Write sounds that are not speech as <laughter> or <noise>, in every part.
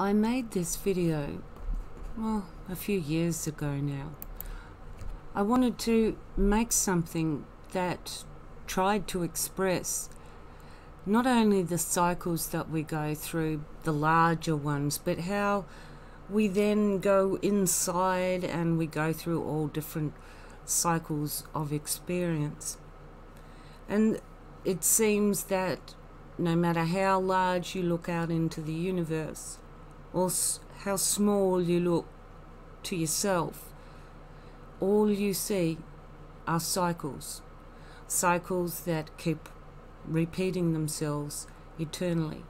I made this video, well, a few years ago now. I wanted to make something that tried to express not only the cycles that we go through, the larger ones, but how we then go inside and we go through all different cycles of experience. And it seems that no matter how large you look out into the universe, or how small you look to yourself, all you see are cycles. Cycles that keep repeating themselves eternally.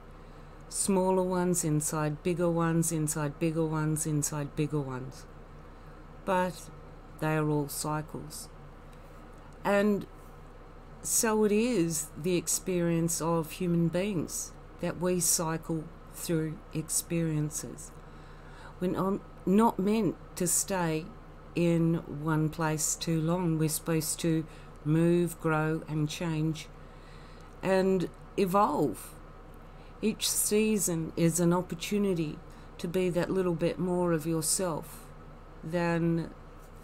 Smaller ones inside bigger ones, inside bigger ones, inside bigger ones. But they are all cycles. And so it is the experience of human beings that we cycle through experiences. We're not meant to stay in one place too long. We're supposed to move, grow, and change and evolve. Each season is an opportunity to be that little bit more of yourself than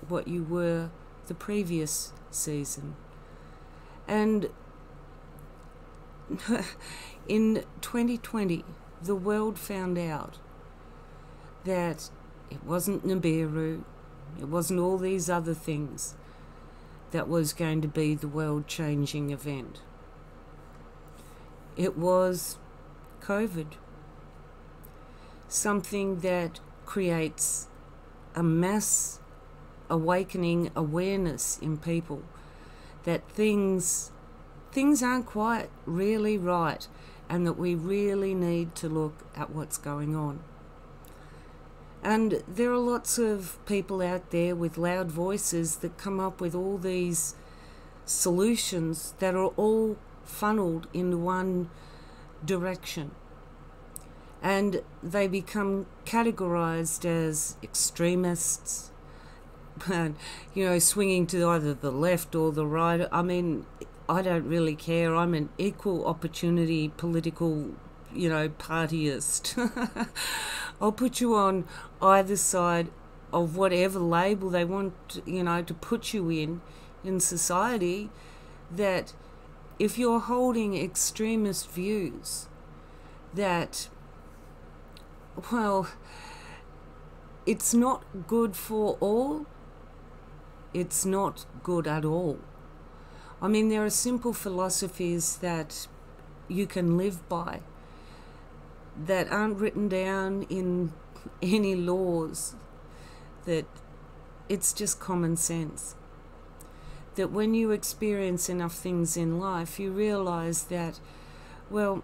what you were the previous season. And <laughs> in 2020, the world found out that it wasn't Nibiru, it wasn't all these other things that was going to be the world changing event. It was COVID. Something that creates a mass awakening awareness in people that things things aren't quite really right and that we really need to look at what's going on. And there are lots of people out there with loud voices that come up with all these solutions that are all funneled in one direction. And they become categorized as extremists, <laughs> you know, swinging to either the left or the right. I mean, I don't really care. I'm an equal opportunity political, you know, partyist. <laughs> I'll put you on either side of whatever label they want, you know, to put you in in society. That if you're holding extremist views, that, well, it's not good for all, it's not good at all. I mean, there are simple philosophies that you can live by that aren't written down in <laughs> any laws, that it's just common sense. That when you experience enough things in life, you realize that, well,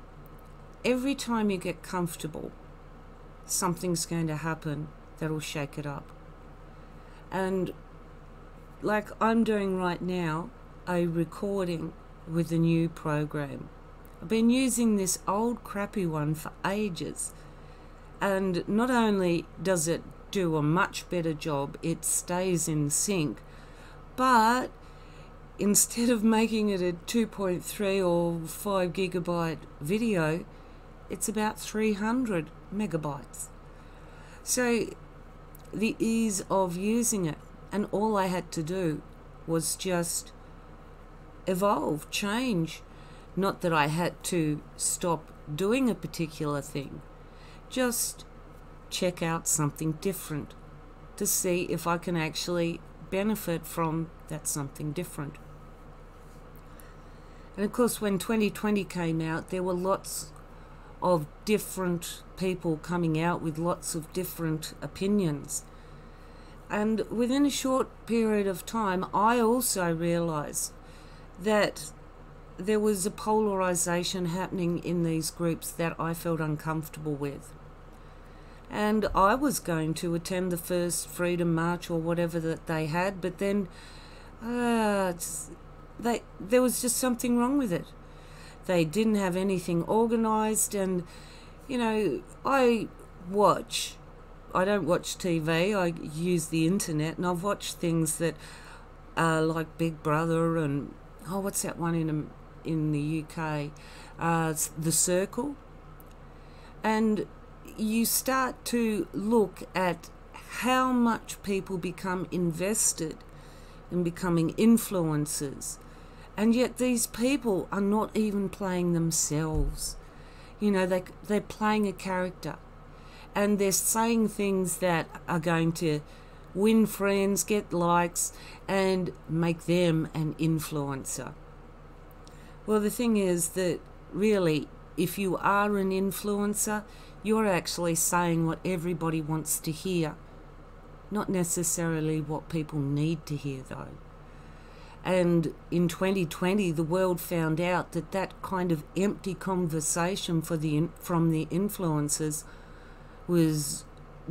every time you get comfortable, something's going to happen that'll shake it up. And like I'm doing right now, a recording with a new program. I've been using this old crappy one for ages, and not only does it do a much better job, it stays in sync, but instead of making it a 2.3 or 5 gigabyte video, it's about 300 megabytes. So the ease of using it, and all I had to do was just evolve, change. Not that I had to stop doing a particular thing, just check out something different to see if I can actually benefit from that something different. And of course, when 2020 came out, there were lots of different people coming out with lots of different opinions. And within a short period of time, I also realized that there was a polarization happening in these groups that I felt uncomfortable with. And I was going to attend the first Freedom March or whatever that they had, but then uh, they, there was just something wrong with it. They didn't have anything organized, and you know, I watch. I don't watch TV. I use the internet, and I've watched things that are like Big Brother and oh, what's that one in in the UK? Uh, the Circle. And you start to look at how much people become invested in becoming influencers. And yet these people are not even playing themselves. You know, they, they're playing a character. And they're saying things that are going to win friends, get likes, and make them an influencer. Well, the thing is that really, if you are an influencer, you're actually saying what everybody wants to hear, not necessarily what people need to hear, though. And in 2020, the world found out that that kind of empty conversation for the from the influencers was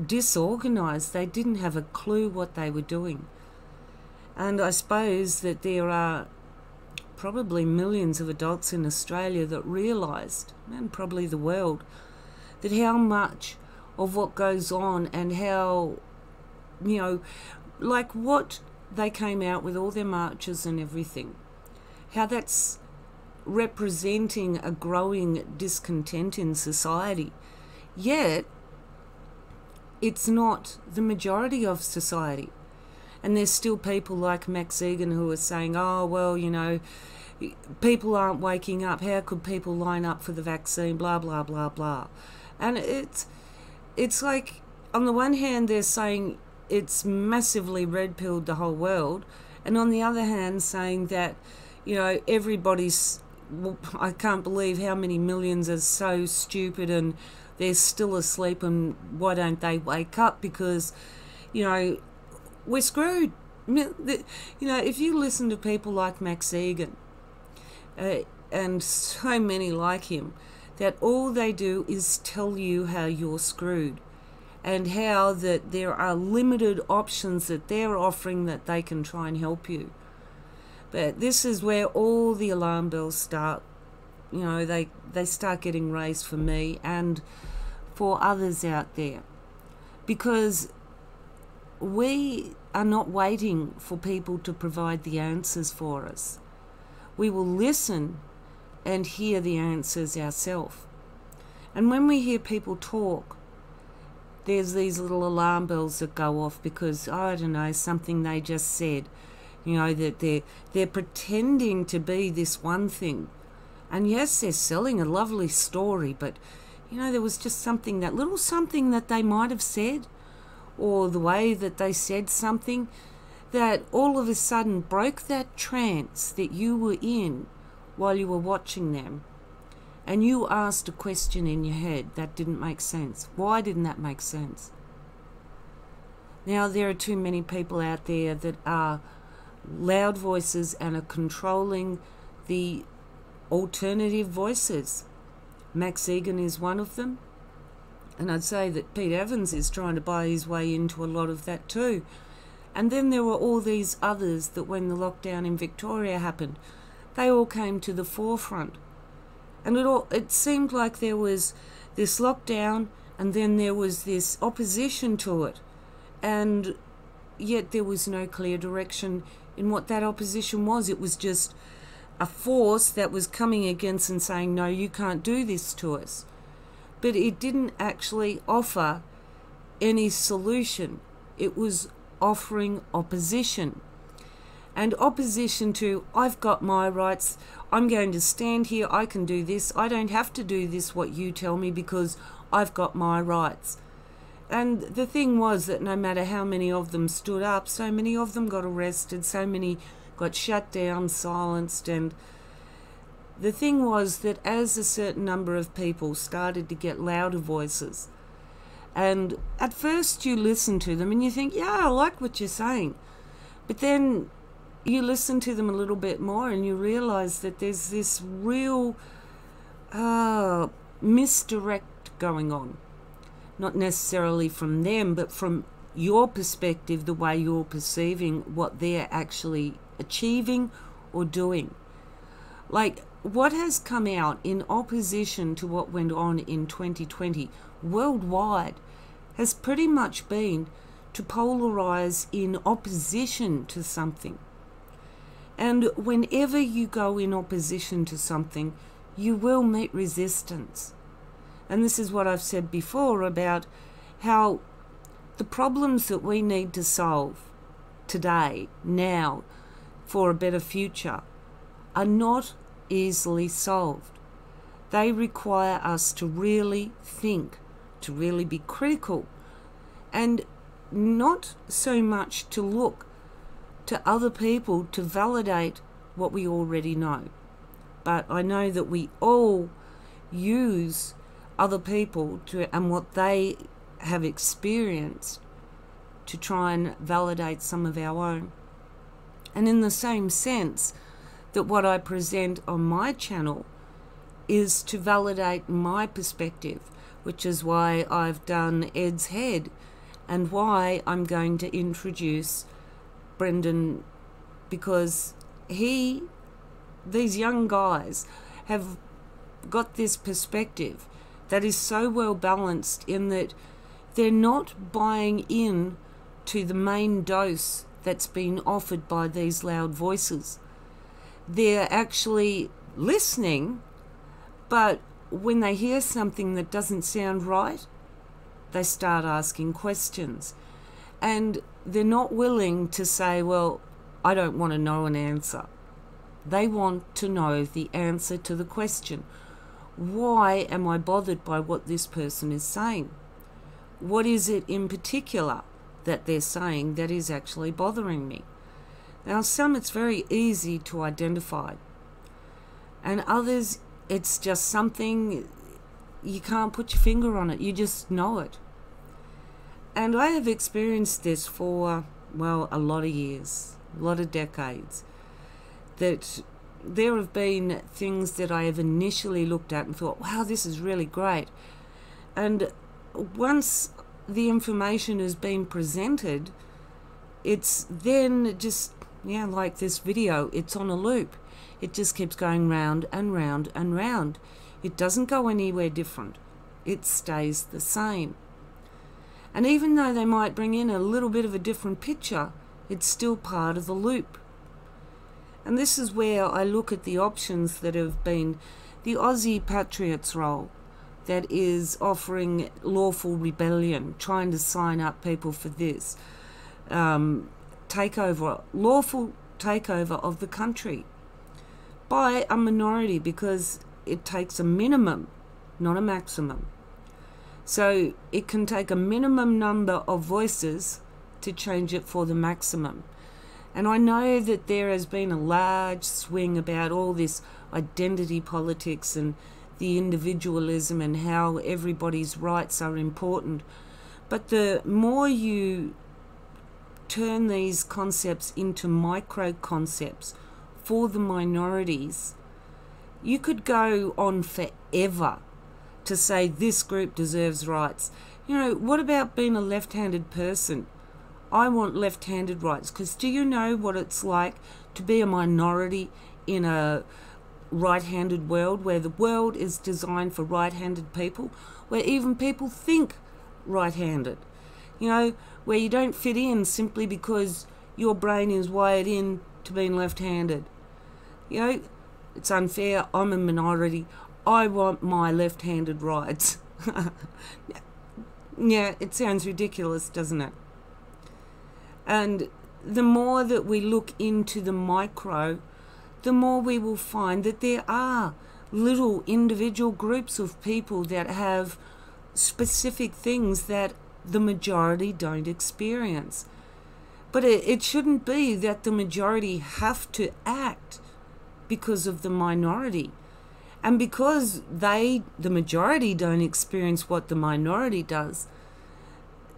disorganized. They didn't have a clue what they were doing. And I suppose that there are probably millions of adults in Australia that realised, and probably the world, that how much of what goes on and how, you know, like what they came out with all their marches and everything, how that's representing a growing discontent in society. Yet, it's not the majority of society. And there's still people like Max Igan who are saying, oh, well, you know, people aren't waking up. How could people line up for the vaccine? Blah, blah, blah, blah. And it's, it's like, on the one hand, they're saying it's massively red pilled the whole world. And on the other hand, saying that, you know, everybody's, I can't believe how many millions are so stupid and they're still asleep and why don't they wake up? Because you know we're screwed. You know if you listen to people like max Igan uh, and so many like him that all they do is tell you how you're screwed and how that there are limited options that they're offering that they can try and help you. But this is where all the alarm bells start you know they they start getting raised for me and for others out there because we are not waiting for people to provide the answers for us. We will listen and hear the answers ourselves. And when we hear people talk, there's these little alarm bells that go off because I don't know something they just said, you know that they're they're pretending to be this one thing, and yes, they're selling a lovely story, but you know, there was just something, that little something that they might have said, or the way that they said something, that all of a sudden broke that trance that you were in while you were watching them. And you asked a question in your head that didn't make sense. Why didn't that make sense? Now, there are too many people out there that are loud voices and are controlling the alternative voices. Max Igan is one of them. And I'd say that Pete Evans is trying to buy his way into a lot of that too. And then there were all these others that when the lockdown in Victoria happened, they all came to the forefront. And it all it seemed like there was this lockdown and then there was this opposition to it. And yet there was no clear direction in what that opposition was. It was just a force that was coming against and saying, no, you can't do this to us. But it didn't actually offer any solution, it was offering opposition. And opposition to, I've got my rights, I'm going to stand here, I can do this, I don't have to do this, what you tell me, because I've got my rights. And the thing was that no matter how many of them stood up, so many of them got arrested, so many got shut down, silenced, and the thing was that as a certain number of people started to get louder voices, and at first you listen to them and you think, yeah, I like what you're saying. But then you listen to them a little bit more and you realize that there's this real uh, misdirect going on. Not necessarily from them, but from your perspective, the way you're perceiving what they're actually achieving or doing. Like what has come out in opposition to what went on in 2020 worldwide has pretty much been to polarize in opposition to something. And whenever you go in opposition to something, you will meet resistance. And this is what I've said before about how the problems that we need to solve today, now, for a better future, are not easily solved. They require us to really think, to really be critical, and not so much to look to other people to validate what we already know. But I know that we all use other people to and what they have experienced to try and validate some of our own. And in the same sense that what I present on my channel is to validate my perspective, which is why I've done Ed's Head and why I'm going to introduce Brendan because he, these young guys, have got this perspective that is so well balanced in that they're not buying in to the main dose that's been offered by these loud voices. They're actually listening, but when they hear something that doesn't sound right, they start asking questions. And they're not willing to say, Well, I don't want to know an answer. They want to know the answer to the question Why am I bothered by what this person is saying? What is it in particular that they're saying that is actually bothering me? Now, some it's very easy to identify, and others it's just something you can't put your finger on it, you just know it. And I have experienced this for, well, a lot of years, a lot of decades. That there have been things that I have initially looked at and thought, wow, this is really great. And once the information has been presented, it's then just, yeah, like this video, it's on a loop. It just keeps going round and round and round. It doesn't go anywhere different, it stays the same. And even though they might bring in a little bit of a different picture, it's still part of the loop. And this is where I look at the options that have been the Aussie Patriots role that is offering lawful rebellion, trying to sign up people for this um, takeover, lawful takeover of the country by a minority because it takes a minimum, not a maximum. So it can take a minimum number of voices to change it for the maximum. And I know that there has been a large swing about all this identity politics and the individualism and how everybody's rights are important. But the more you turn these concepts into micro concepts for the minorities, you could go on forever to say this group deserves rights. You know, what about being a left handed person? I want left handed rights because do you know what it's like to be a minority in a right handed world where the world is designed for right handed people, where even people think right handed? You know, where you don't fit in simply because your brain is wired in to being left handed. You know, it's unfair. I'm a minority. I want my left handed rights. <laughs> yeah, it sounds ridiculous, doesn't it? And the more that we look into the micro, the more we will find that there are little individual groups of people that have specific things that the majority don't experience. But it, it shouldn't be that the majority have to act because of the minority. And because they, the majority, don't experience what the minority does,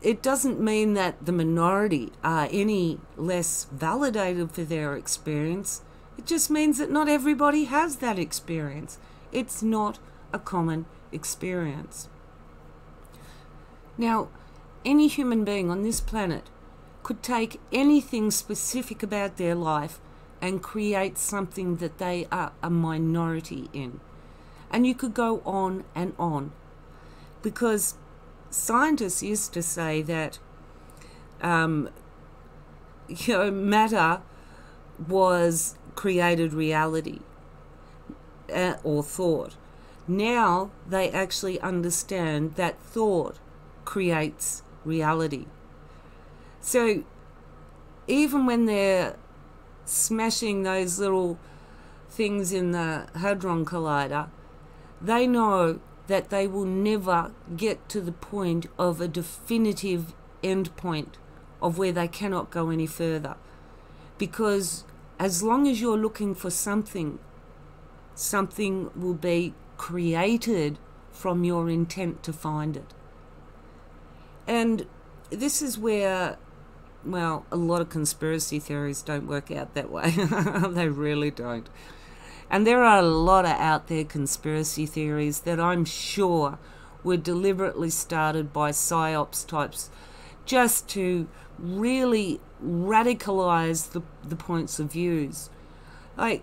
it doesn't mean that the minority are any less validated for their experience. It just means that not everybody has that experience. It's not a common experience. Now, any human being on this planet could take anything specific about their life and create something that they are a minority in. And you could go on and on. Because scientists used to say that um, <laughs> you know, matter was created reality uh, or thought. now they actually understand that thought creates reality. So even when they're smashing those little things in the Hadron Collider, they know that they will never get to the point of a definitive end point of where they cannot go any further. Because as long as you're looking for something, something will be created from your intent to find it. And this is where, well, a lot of conspiracy theories don't work out that way. <laughs> they really don't. And there are a lot of out there conspiracy theories that I'm sure were deliberately started by psyops types just to really radicalize the, the points of views. Like,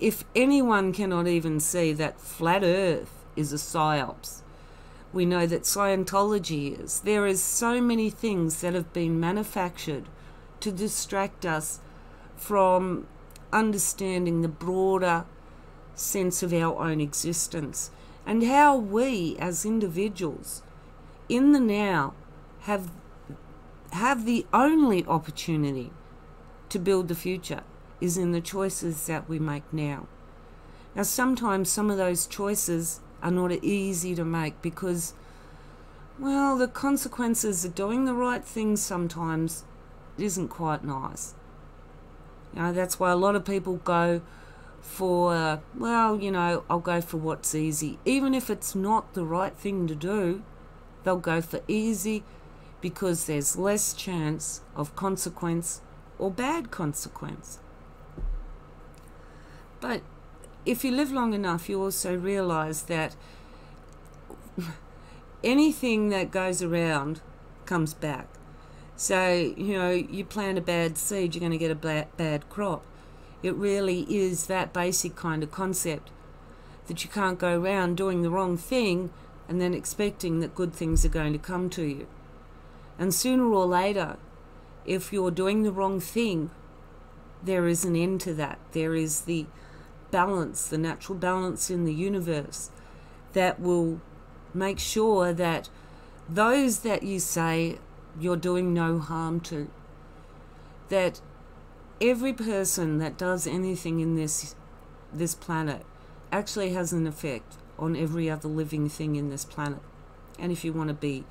if anyone cannot even see that flat earth is a psyops, we know that Scientology is. There is so many things that have been manufactured to distract us from understanding the broader sense of our own existence and how we as individuals in the now have have the only opportunity to build the future is in the choices that we make now. Now sometimes some of those choices are not easy to make because well the consequences of doing the right thing sometimes isn't quite nice. You know, that's why a lot of people go for, well, you know, I'll go for what's easy. Even if it's not the right thing to do, they'll go for easy because there's less chance of consequence or bad consequence. But if you live long enough, you also realize that <laughs> anything that goes around comes back. So, you know, you plant a bad seed, you're going to get a bad, bad crop. It really is that basic kind of concept that you can't go around doing the wrong thing and then expecting that good things are going to come to you. And sooner or later, if you're doing the wrong thing, there is an end to that. There is the balance, the natural balance in the universe that will make sure that those that you say you're doing no harm to. That every person that does anything in this this planet actually has an effect on every other living thing in this planet. And if you want to be,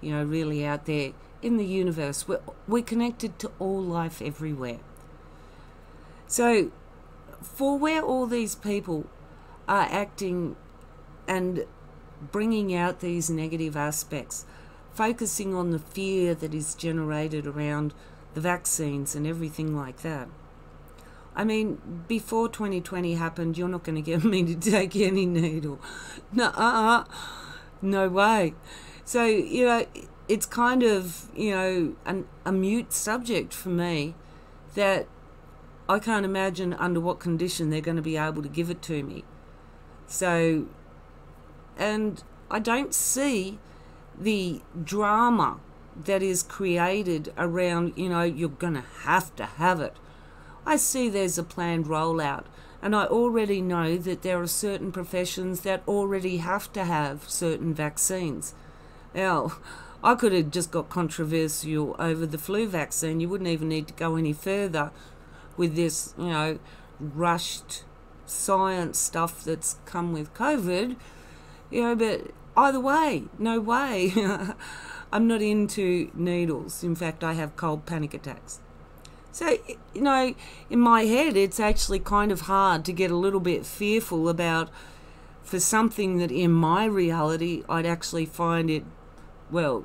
you know, really out there in the universe, we're, we're connected to all life everywhere. So, for where all these people are acting and bringing out these negative aspects, focusing on the fear that is generated around the vaccines and everything like that. I mean, before 2020 happened, you're not going <laughs> to get me to take any needle. No, uh, no way. So, you know, it's kind of, you know, an, a mute subject for me that I can't imagine under what condition they're going to be able to give it to me. So, and I don't see the drama that is created around, you know, you're going to have to have it. I see there's a planned rollout, and I already know that there are certain professions that already have to have certain vaccines. Now, I could have just got controversial over the flu vaccine. You wouldn't even need to go any further with this, you know, rushed science stuff that's come with COVID. You know, but either way, no way. <laughs> I'm not into needles. In fact, I have cold panic attacks. So, you know, in my head, it's actually kind of hard to get a little bit fearful about for something that in my reality, I'd actually find it, well,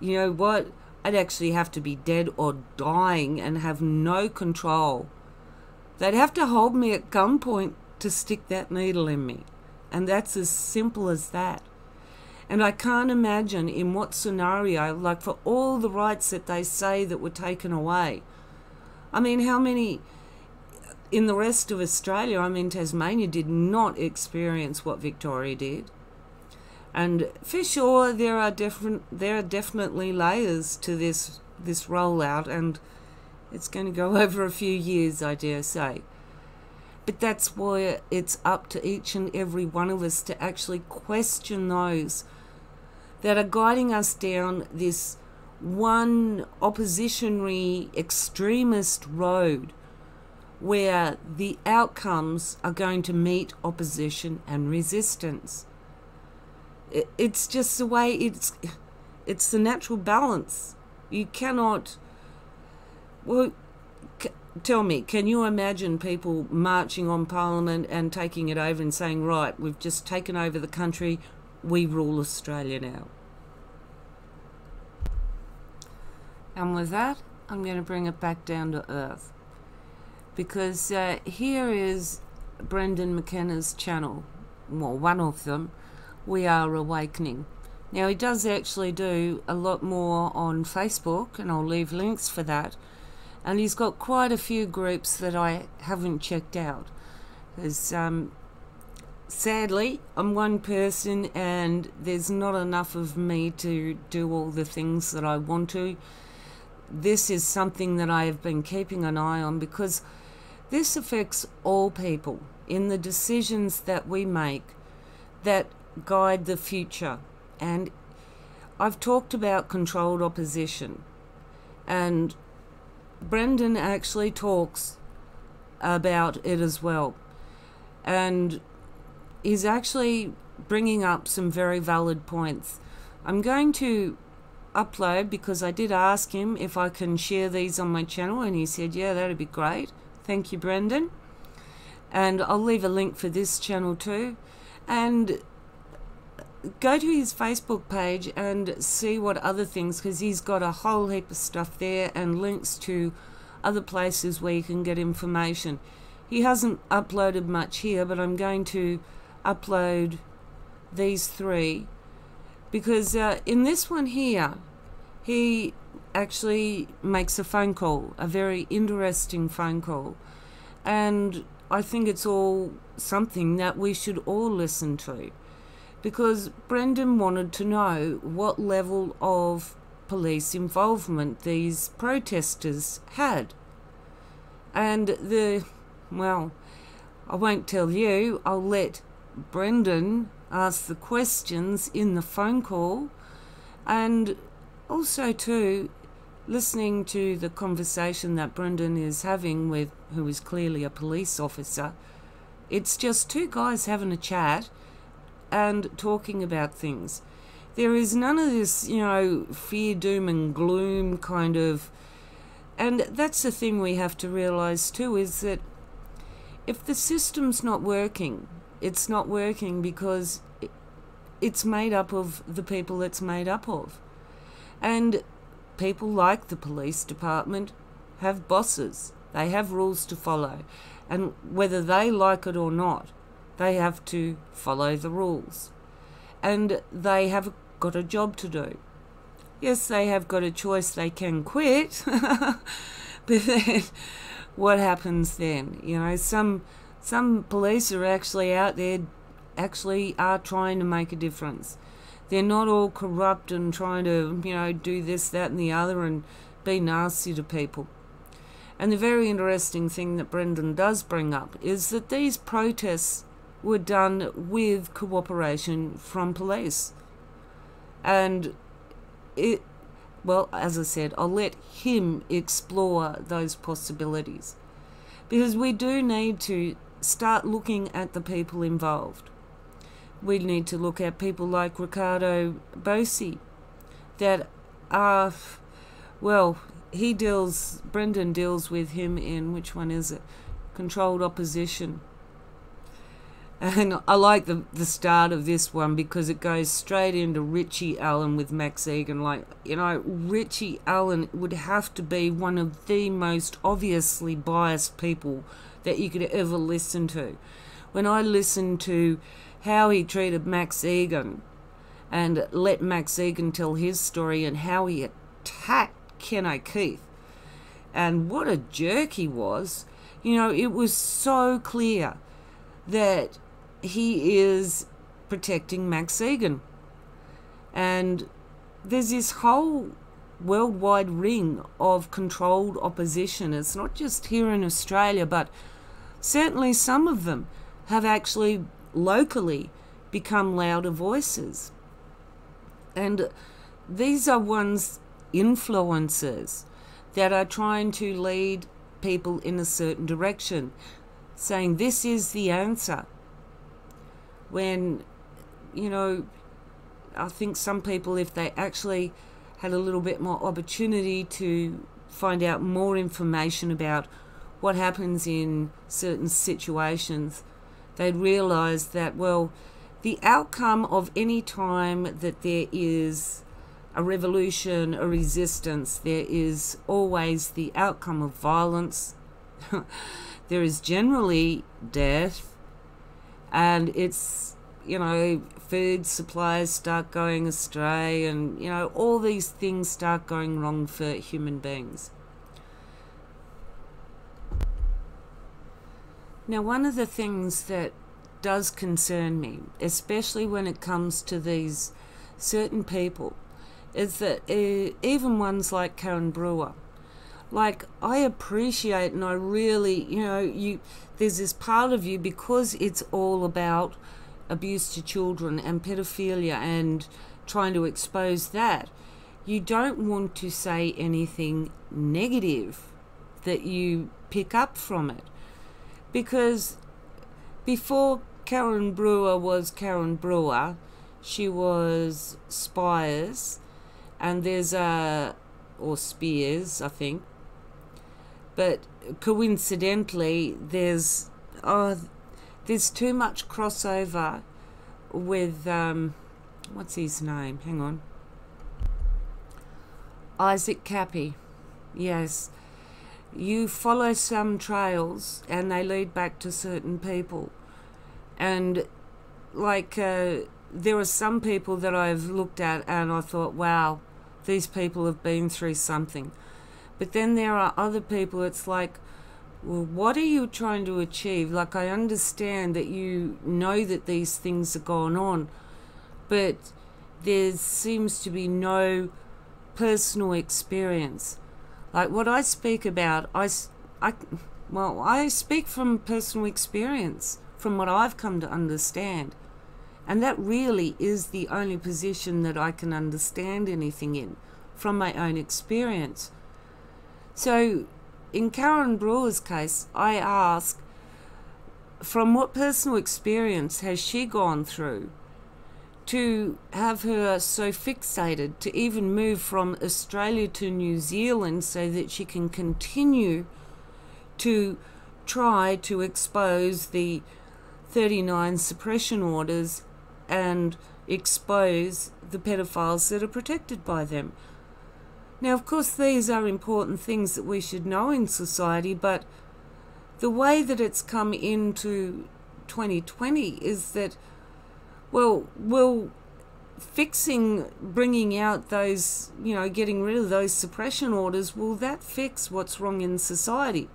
you know what? I'd actually have to be dead or dying and have no control. They'd have to hold me at gunpoint to stick that needle in me. And that's as simple as that. And I can't imagine in what scenario, like for all the rights that they say that were taken away. I mean, how many in the rest of Australia, I mean, Tasmania did not experience what Victoria did. And for sure, there are different, there are definitely layers to this this rollout, and it's going to go <laughs> over a few years, I dare say. But that's why it's up to each and every one of us to actually question those that are guiding us down this one oppositionary extremist road where the outcomes are going to meet opposition and resistance. It's just the way it's it's the natural balance. You cannot well tell me, can you imagine people marching on Parliament and taking it over and saying, right, we've just taken over the country, we rule Australia now? And with that, I'm going to bring it back down to earth. Because uh, here is Brendan McKenna's channel, well, one of them, We Are Awakening. Now, he does actually do a lot more on Facebook, and I'll leave links for that. And he's got quite a few groups that I haven't checked out. Because um, sadly, I'm one person and there's not enough of me to do all the things that I want to this is something that I have been keeping an eye on because this affects all people in the decisions that we make that guide the future. And I've talked about controlled opposition, and Brendan actually talks about it as well. And he's actually bringing up some very valid points. I'm going to upload because I did ask him if I can share these on my channel and he said, yeah, that'd be great. Thank you, Brendan. And I'll leave a link for this channel too. And go to his Facebook page and see what other things, because he's got a whole heap of stuff there and links to other places where you can get information. He hasn't uploaded much here, but I'm going to upload these three because uh, in this one here, he actually makes a phone call, a very interesting phone call. And I think it's all something that we should all listen to because Brendan wanted to know what level of police involvement these protesters had. And the, well, I won't tell you, I'll let Brendan ask the questions in the phone call and also too listening to the conversation that Brendan is having with who is clearly a police officer it's just two guys having a chat and talking about things there is none of this you know fear doom and gloom kind of and that's the thing we have to realize too is that if the system's not working it's not working because it's made up of the people it's made up of. And people like the police department have bosses, they have rules to follow. And whether they like it or not, they have to follow the rules. And they have got a job to do. Yes, they have got a choice, they can quit. <laughs> but then what happens then? You know, some some police are actually out there actually are trying to make a difference. They're not all corrupt and trying to, you know, do this, that, and the other and be nasty to people. And the very interesting thing that Brendan does bring up is that these protests were done with cooperation from police. And it, well, as I said, I'll let him explore those possibilities. Because we do need to start looking at the people involved. We need to look at people like Ricardo Bosi that are, well, he deals, Brendan deals with him in, which one is it? Controlled Opposition. And I like the, the start of this one because it goes straight into Richie Allen with Max Igan. Like, you know, Richie Allen would have to be one of the most obviously biased people that you could ever listen to. When I listened to how he treated Max Igan and let Max Igan tell his story and how he attacked Ken O'Keefe and what a jerk he was, you know, it was so clear that he is protecting Max Igan. And there's this whole worldwide ring of controlled opposition. It's not just here in Australia, but certainly some of them have actually locally become louder voices. And these are ones, influencers, that are trying to lead people in a certain direction, saying this is the answer. When, you know, I think some people, if they actually had a little bit more opportunity to find out more information about what happens in certain situations, they'd realize that, well, the outcome of any time that there is a revolution, a resistance, there is always the outcome of violence. <laughs> there is generally death, and it's, you know, food supplies start going astray, and, you know, all these things start going wrong for human beings. Now, one of the things that does concern me, especially when it comes to these certain people, is that uh, even ones like Karen Brewer, like I appreciate and I really, you know, you there's this part of you because it's all about abuse to children and pedophilia and trying to expose that. You don't want to say anything negative that you pick up from it. Because before Karen Brewer was Karen Brewer, she was Spires and there's a or Spears, I think. But coincidentally, there's oh, there's too much crossover with um, what's his name? Hang on, Isaac Kappy. Yes, you follow some trails, and they lead back to certain people, and like. Uh, there are some people that I've looked at and I thought, wow, these people have been through something. But then there are other people, it's like, well, what are you trying to achieve? Like, I understand that you know that these things are going on, but there seems to be no personal experience. Like, what I speak about, I, I, well, I speak from personal experience, from what I've come to understand. And that really is the only position that I can understand anything in from my own experience. So, in Karen Brewer's case, I ask, from what personal experience has she gone through to have her so fixated to even move from Australia to New Zealand so that she can continue to try to expose the 39 suppression orders and expose the pedophiles that are protected by them. Now, of course, these are important things that we should know in society, but the way that it's come into 2020 is that, well, well, fixing, bringing out those, you know, getting rid of those suppression orders, will that fix what's wrong in society?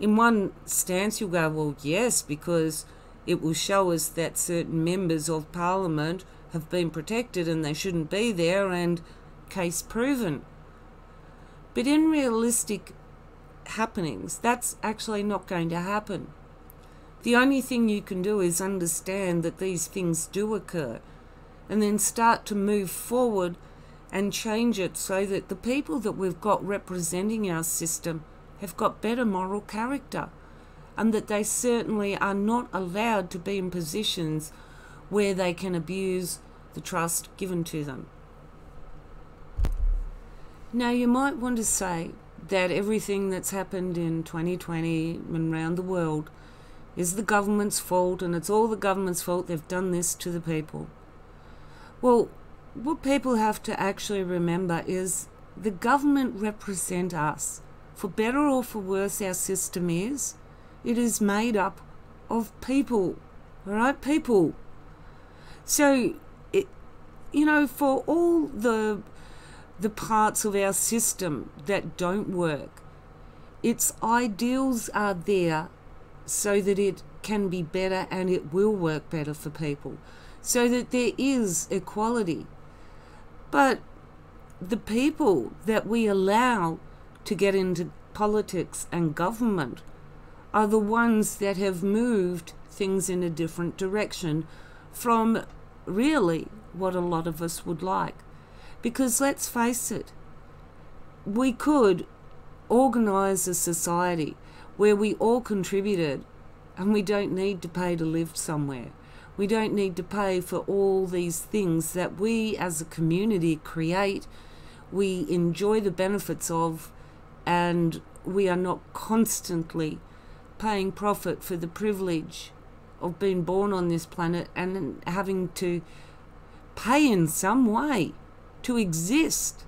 In one stance, you'll go, well, yes, because it will show us that certain members of parliament have been protected and they shouldn't be there and case proven. But in realistic happenings, that's actually not going to happen. The only thing you can do is understand that these things do occur and then start to move forward and change it so that the people that we've got representing our system have got better moral character and that they certainly are not allowed to be in positions where they can abuse the trust given to them. Now, you might want to say that everything that's happened in 2020 and around the world is the government's fault and it's all the government's fault they've done this to the people. Well, what people have to actually remember is the government represent us. For better or for worse, our system is it is made up of people, all right? People. So, it, you know, for all the the parts of our system that don't work, its ideals are there so that it can be better and it will work better for people, so that there is equality. But the people that we allow to get into politics and government are the ones that have moved things in a different direction from really what a lot of us would like. Because let's face it, we could organise a society where we all contributed and we don't need to pay to live somewhere. We don't need to pay for all these things that we as a community create, we enjoy the benefits of, and we are not constantly paying profit for the privilege of being born on this planet and having to pay in some way to exist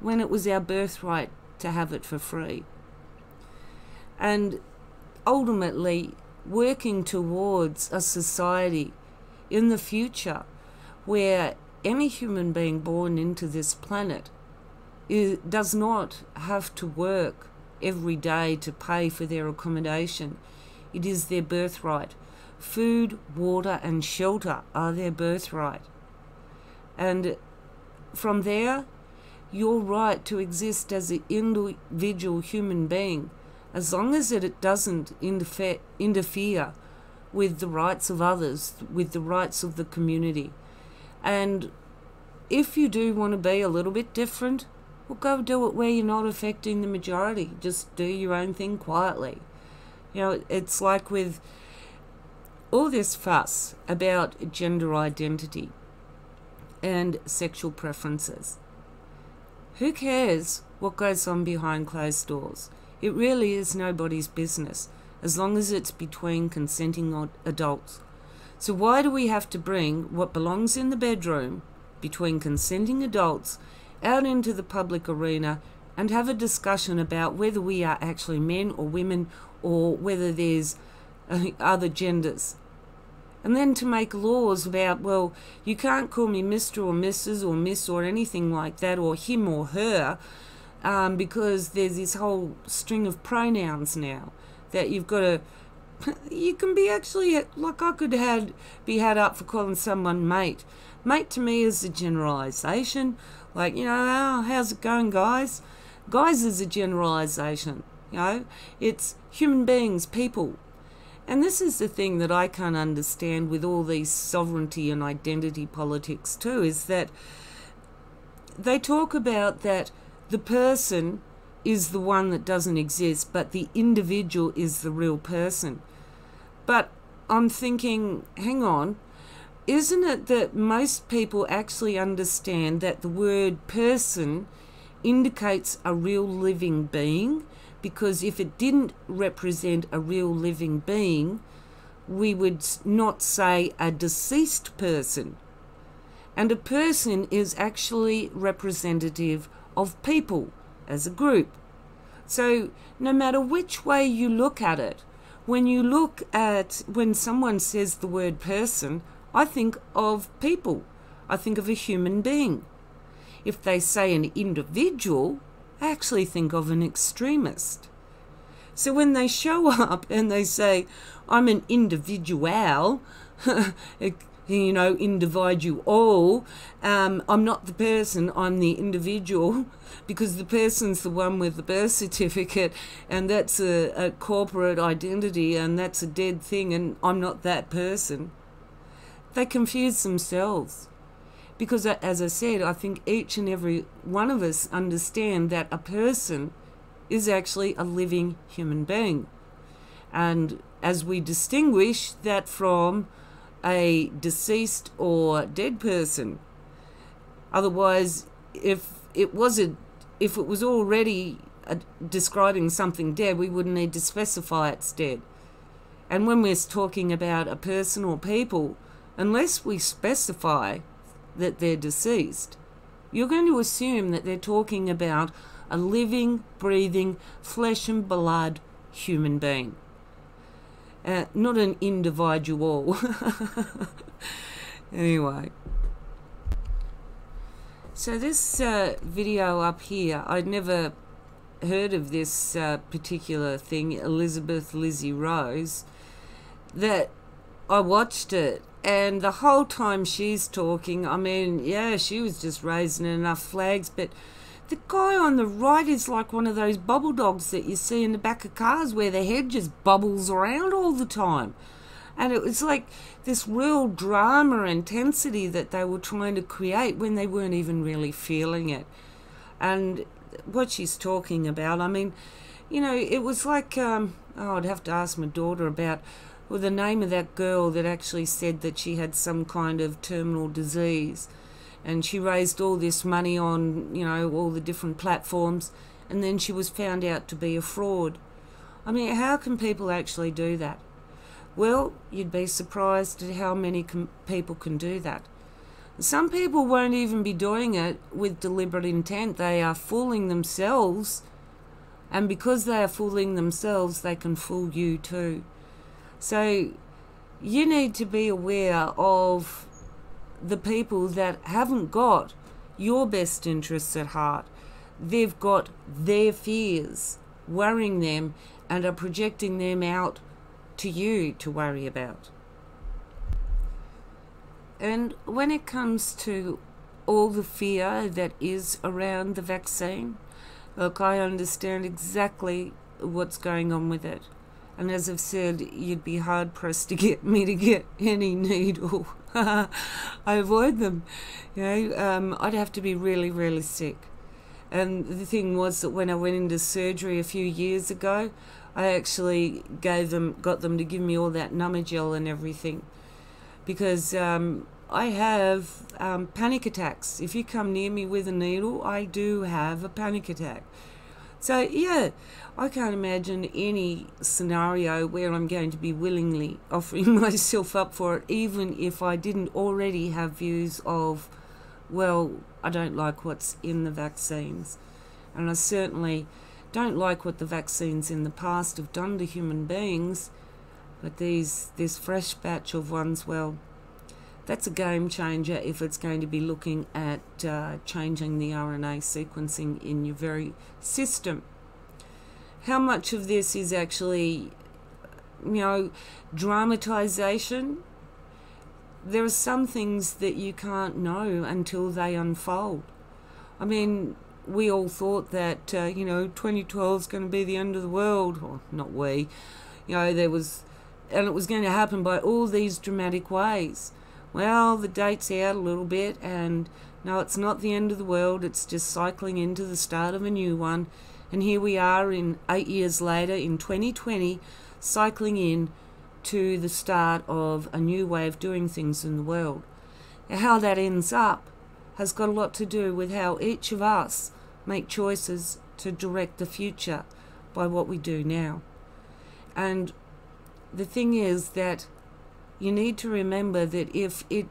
when it was our birthright to have it for free. And ultimately, working towards a society in the future where any human being born into this planet is, does not have to work every day to pay for their accommodation. It is their birthright. Food, water, and shelter are their birthright. And from there, your right to exist as an individual human being, as long as it doesn't interfere, interfere with the rights of others, with the rights of the community. And if you do want to be a little bit different, well, go do it where you're not affecting the majority. Just do your own thing quietly. You know, it's like with all this fuss about gender identity and sexual preferences. Who cares what goes on behind closed doors? It really is nobody's business, as long as it's between consenting adults. So, why do we have to bring what belongs in the bedroom between consenting adults out into the public arena and have a discussion about whether we are actually men or women or whether there's uh, other genders. And then to make laws about, well, you can't call me Mr. or Mrs. or Miss or anything like that, or him or her, um, because there's this whole string of pronouns now that you've got to. <laughs> You can be actually like I could had be had up for calling someone mate. Mate to me is a generalisation. Like, you know, oh, how's it going, guys? Guys is a generalization, you know, it's human beings, people. And this is the thing that I can't understand with all these sovereignty and identity politics, too, is that they talk about that the person is the one that doesn't exist, but the individual is the real person. But I'm thinking, hang on, isn't it that most people actually understand that the word person indicates a real living being? Because if it didn't represent a real living being, we would not say a deceased person. And a person is actually representative of people as a group. So, no matter which way you look at it, when you look at when someone says the word person, I think of people. I think of a human being. If they say an individual, I actually think of an extremist. So when they show <laughs> up and they say, I'm an individual, <laughs> you know, individual, all, um, I'm not the person, I'm the individual, <laughs> because the person's the one with the birth certificate, and that's a, a corporate identity, and that's a dead thing, and I'm not that person they confuse themselves. Because, uh, as I said, I think each and every one of us understand that a person is actually a living human being. And as we distinguish that from a deceased or dead person, otherwise, if it was a, if it was already a, describing something dead, we wouldn't need to specify it's dead. And when we're talking about a person or people, unless we specify that they're deceased, you're going to assume that they're talking about a living, breathing, flesh and blood human being, uh, not an individual. <laughs> anyway. So this uh, video up here, I'd never heard of this uh, particular thing, Elizabeth Lizzie Rose, that I watched it and the whole time she's talking, I mean, yeah, she was just raising enough flags, but The guy on the right is like one of those bubble dogs that you see in the back of cars where the head just bubbles around all the time. And it was like this real drama intensity that they were trying to create when they weren't even really feeling it. And what she's talking about, I mean, you know, it was like, um, oh, I'd have to ask my daughter about well, the name of that girl that actually said that she had some kind of terminal disease. And she raised all this money on, you know, all the different platforms, and then she was found out to be a fraud. I mean, how can people actually do that? Well, you'd be surprised at how many people can do that. Some people won't even be doing it with deliberate intent. They are fooling themselves, and because they are fooling themselves, they can fool you too. So you need to be aware of the people that haven't got your best interests at heart. They've got their fears worrying them and are projecting them out to you to worry about. And when it comes to all the fear that is around the vaccine, look, I understand exactly what's going on with it. And as I've said, you'd be hard pressed to get me to get any needle. <laughs> I avoid them. You know, um, I'd have to be really, really sick. And the thing was that when I went into surgery a few years ago, I actually gave them, got them to give me all that numbing gel and everything, because um, I have um, panic attacks. If you come near me with a needle, I do have a panic attack. So yeah, I can't imagine any scenario where I'm going to be willingly <laughs> offering myself up for it, even if I didn't already have views of, well, I don't like what's in the vaccines. And I certainly don't like what the vaccines in the past have done to human beings, but these this fresh batch of ones, well, that's a game changer if it's going to be looking at uh, changing the RNA sequencing in your very system. How much of this is actually, you know, dramatization? There are some things that you can't know until they unfold. I mean, we all thought that, uh, you know, 2012 is going to be the end of the world. Well, not we. You know, there was, and it was going to happen by all these dramatic ways well, the date's out a little bit, and no, it's not the end of the world, it's just cycling into the start of a new one. And here we are in eight years later, in 2020, cycling in to the start of a new way of doing things in the world. How that ends up has got a lot to do with how each of us make choices to direct the future by what we do now. And the thing is that you need to remember that if it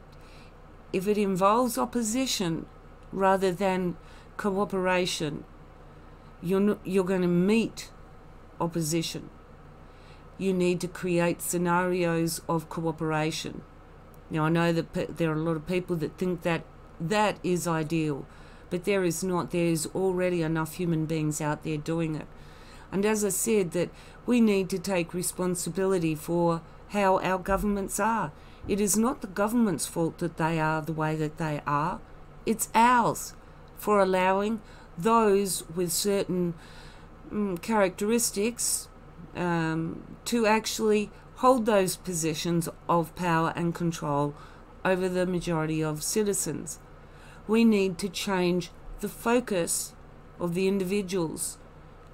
if it involves opposition rather than cooperation, you're you're going to meet opposition. You need to create scenarios of cooperation. Now I know that there are a lot of people that think that that is ideal, but there is not. There is already enough human beings out there doing it. And as I said, that we need to take responsibility for how our governments are. It is not the government's fault that they are the way that they are, it's ours for allowing those with certain um, characteristics um, to actually hold those positions of power and control over the majority of citizens. We need to change the focus of the individuals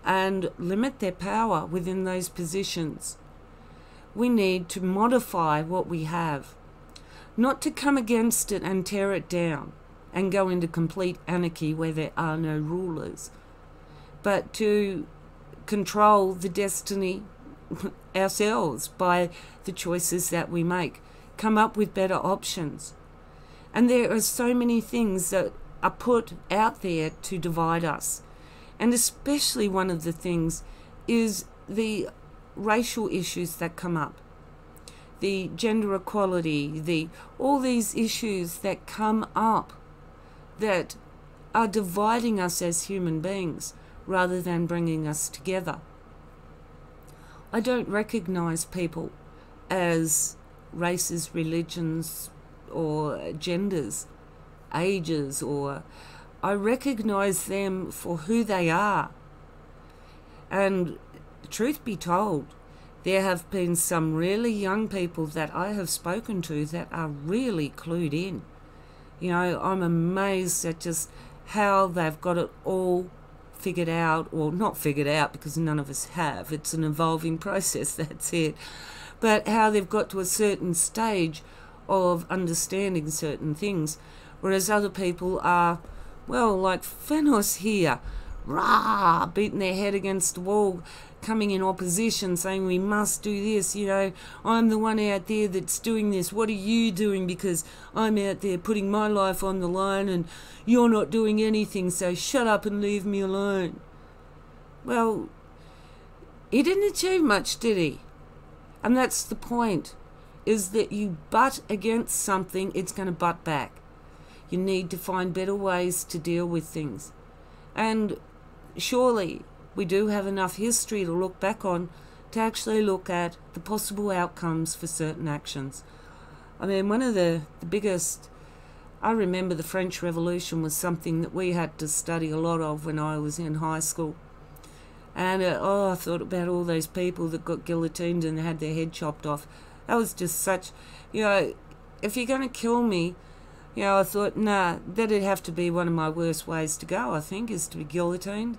and limit their power within those positions we need to modify what we have, not to come against it and tear it down and go into complete anarchy where there are no rulers, but to control the destiny <laughs> ourselves by the choices that we make, come up with better options. And there are so many things that are put out there to divide us. And especially one of the things is the racial issues that come up, the gender equality, the all these issues that come up that are dividing us as human beings rather than bringing us together. I don't recognize people as races, religions, or genders, ages, or I recognize them for who they are. And truth be told, there have been some really young people that I have spoken to that are really clued in. You know, I'm amazed at just how they've got it all figured out, or not figured out because none of us have. It's an evolving <laughs> process, that's it. But how they've got to a certain stage of understanding certain things, whereas other people are, well, like Fenos here, rah, beating their head against the wall, coming in opposition, saying we must do this. You know, I'm the one out there that's doing this. What are you doing? Because I'm out there putting my life on the line and you're not doing anything, so shut up and leave me alone. Well, he didn't achieve much, did he? And that's the point, is that you butt against something, it's going to butt back. You need to find better ways to deal with things. And surely we do have enough history to look back on to actually look at the possible outcomes for certain actions. I mean, one of the, the biggest, I remember the French Revolution was something that we had to study a lot of when I was in high school. And uh, oh, I thought about all those people that got guillotined and had their head chopped off. That was just such, you know, if you're going to kill me, you know, I thought, nah, that'd have to be one of my worst ways to go, I think, is to be guillotined.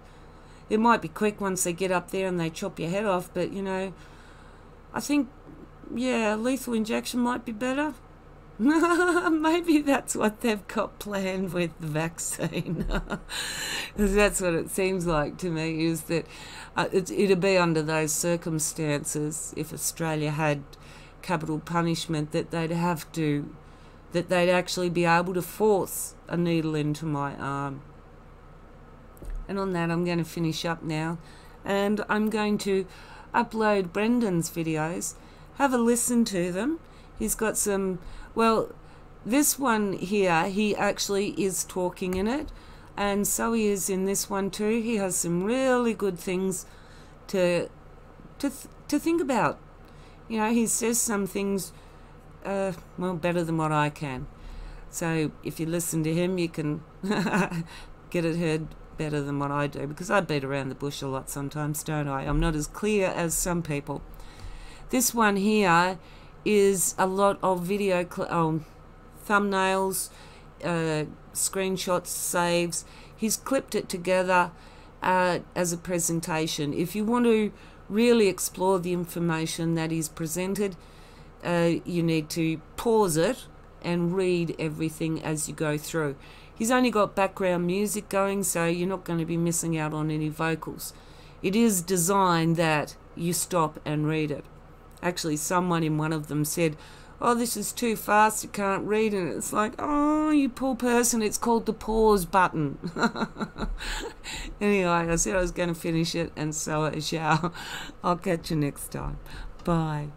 It might be quick once they get up there and they chop your head off, but you know, I think, yeah, lethal injection might be better. <laughs> Maybe that's what they've got planned with the vaccine. <laughs> that's what it seems like to me, is that uh, it, it'd be under those circumstances if Australia had capital punishment that they'd have to, that they'd actually be able to force a needle into my arm. And on that, I'm going to finish up now. And I'm going to upload Brendan's videos. Have a listen to them. He's got some, well, this one here, he actually is talking in it. And so he is in this one too. He has some really good things to to th to think about. You know, he says some things, uh, well, better than what I can. So if you listen to him, you can <laughs> get it heard better than what I do because I beat around the bush a lot sometimes, don't I? I'm not as clear as some people. This one here is a lot of video um, thumbnails, uh, screenshots, saves. He's clipped it together uh, as a presentation. If you want to really explore the information that is presented, uh, you need to pause it and read everything as you go through. He's only got background music going, so you're not going to be missing out on any vocals. It is designed that you stop and read it. Actually, someone in one of them said, oh, this is too fast, you can't read. And it's like, oh, you poor person, it's called the pause button. <laughs> anyway, I said I was going to finish it, and so I shall. <laughs> I'll catch you next time. Bye.